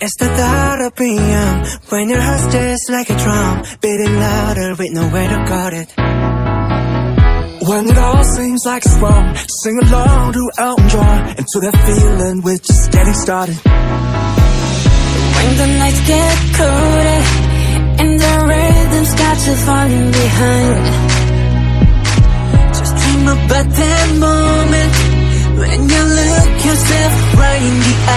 It's the thought of being when your heart's just like a drum, beating louder with nowhere to guard it. When it all seems like it's wrong, sing along to Elton John until that feeling we're just getting started. When the nights get colder and the rhythms catch got you falling behind, just dream about that moment when you look yourself right in the eye.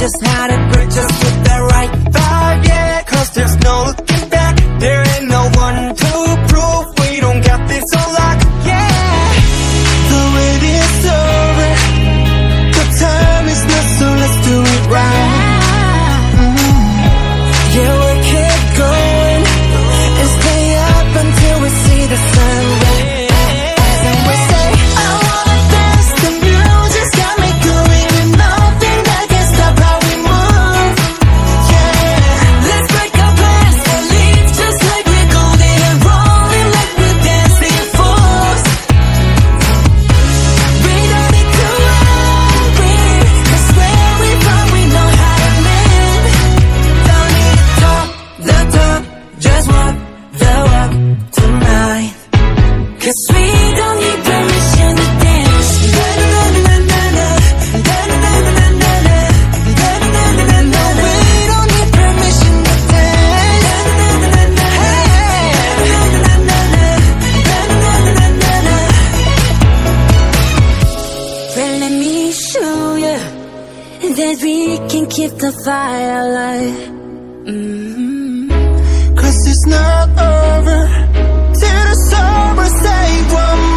just had a great just can keep the fire alive mm -hmm. Cause it's not over Till the summer say one